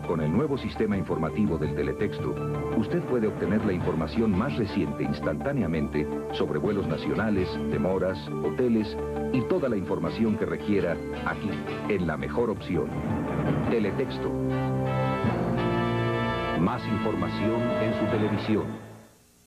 Con el nuevo sistema informativo del teletexto, usted puede obtener la información más reciente instantáneamente sobre vuelos nacionales, demoras, hoteles y toda la información que requiera aquí, en la mejor opción. Teletexto. Más información en su televisión.